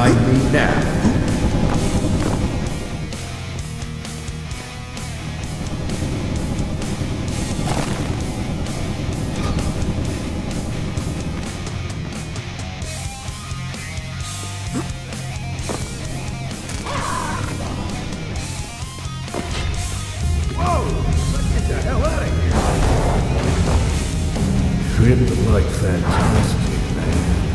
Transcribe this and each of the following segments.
deny me now. Trimmed like fantastic, man.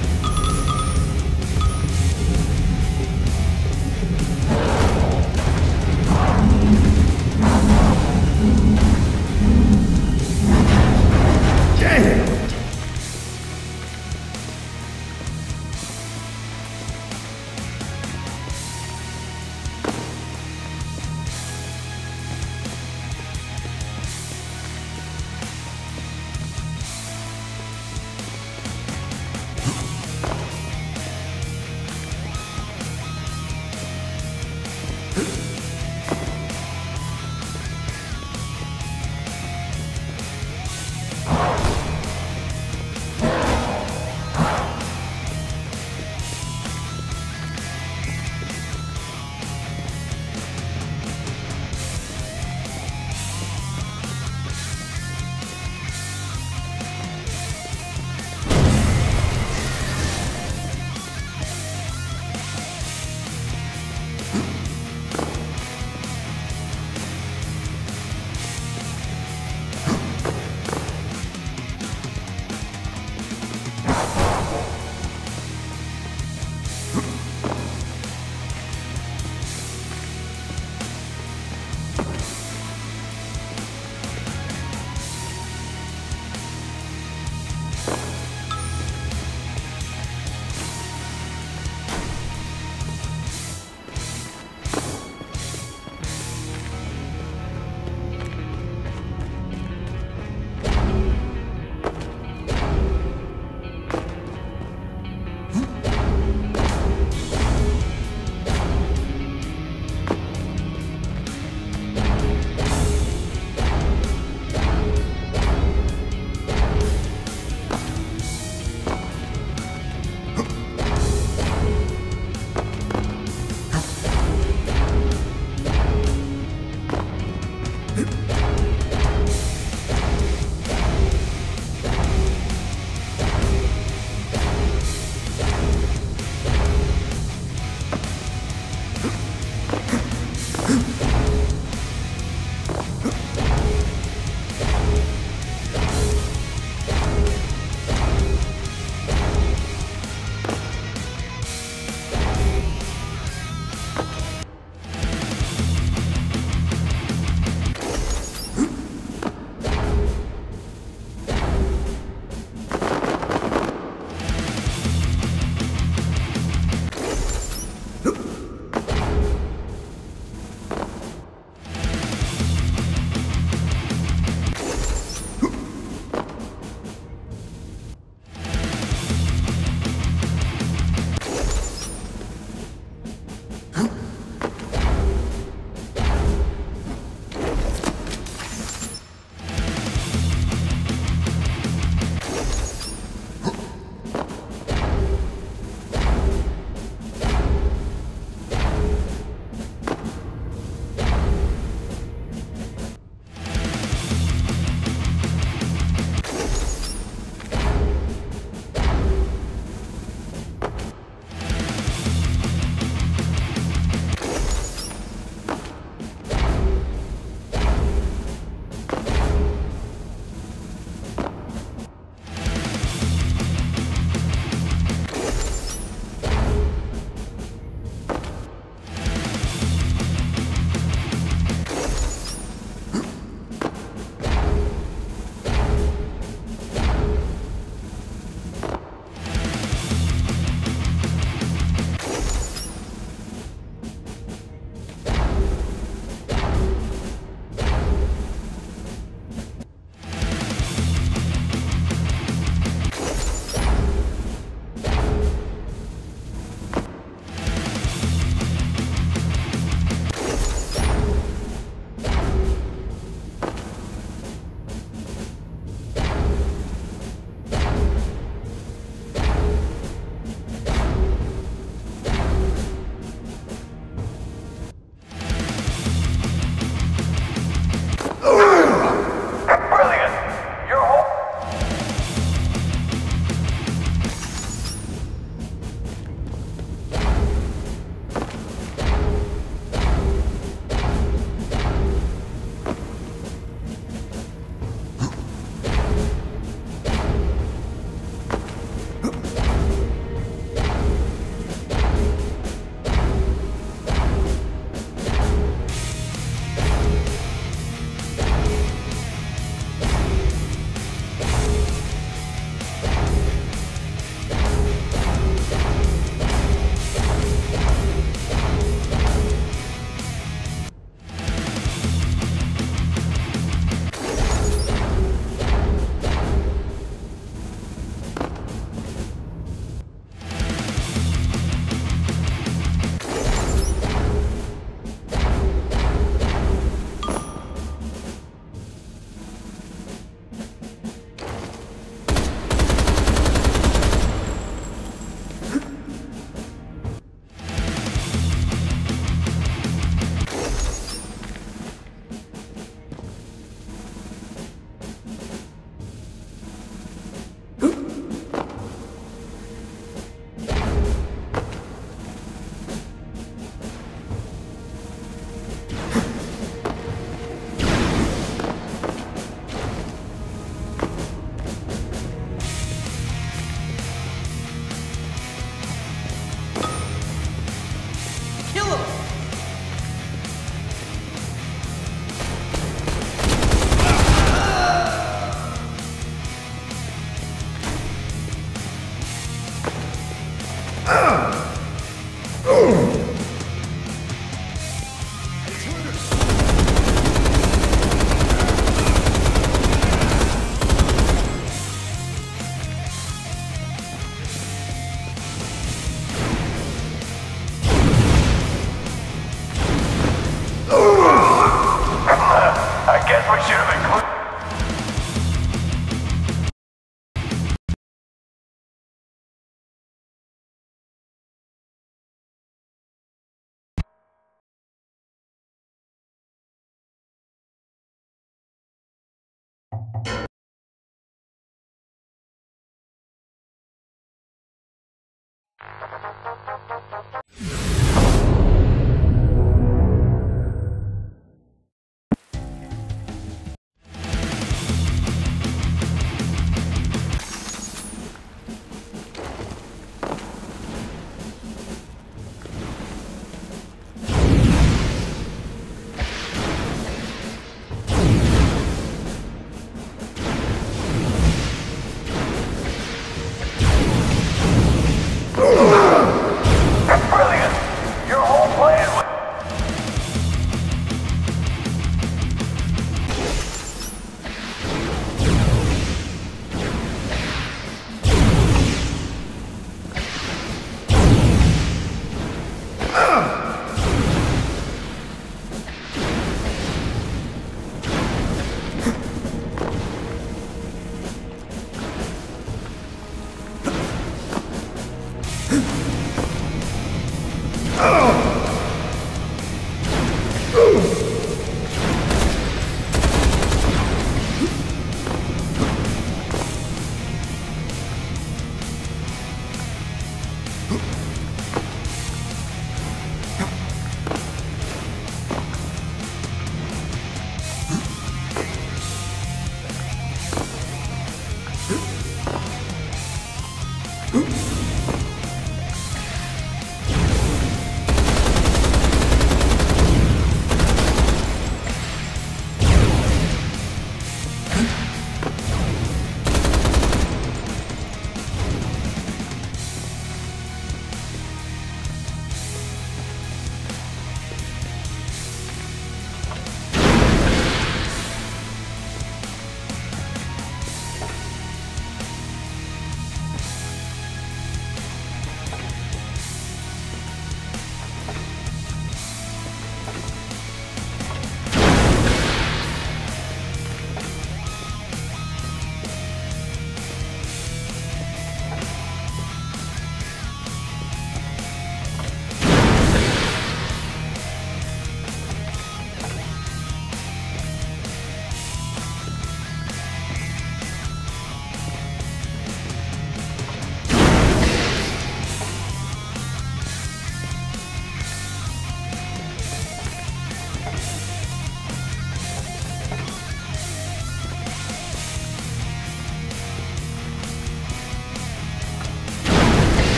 Ah!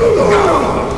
やった!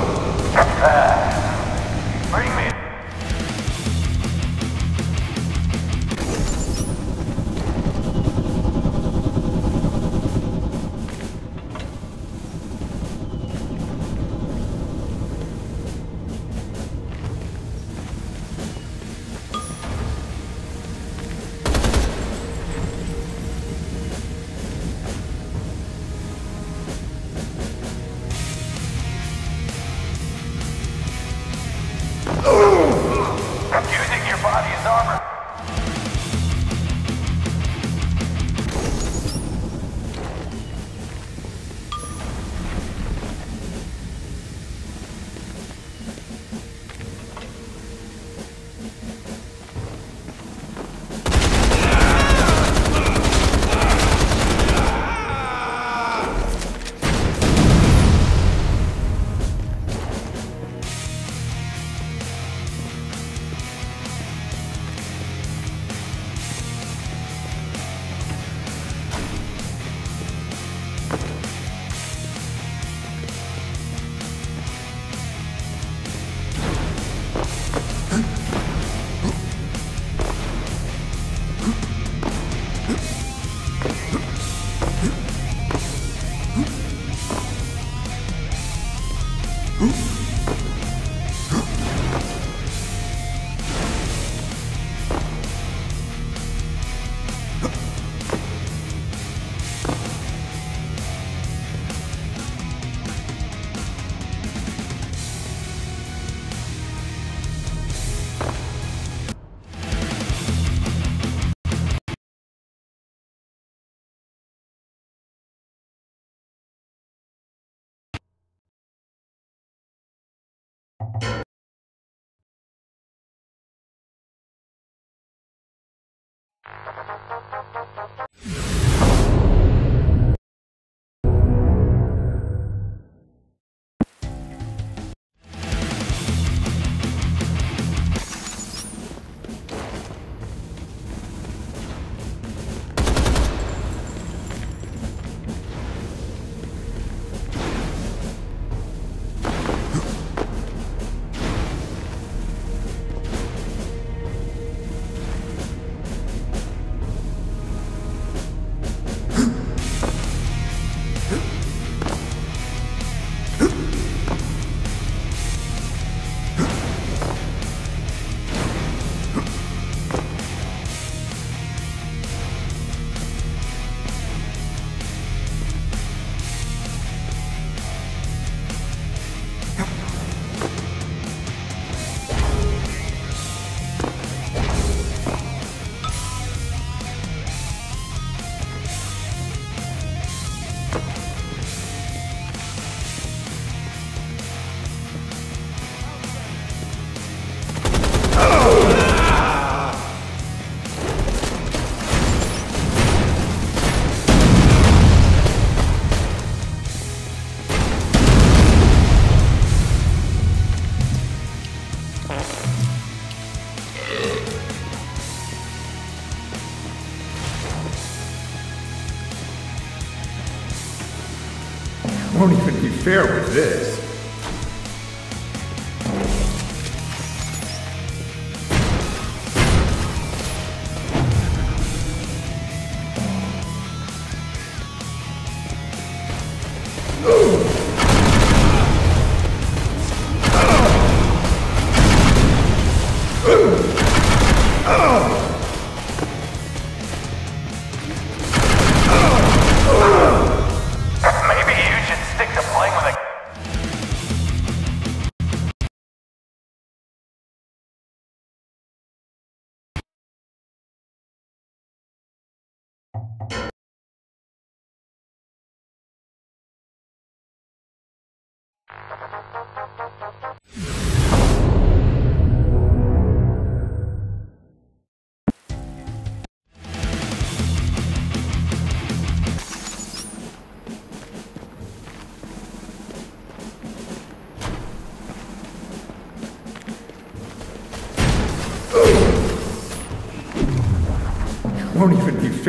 Won't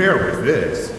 fair with this.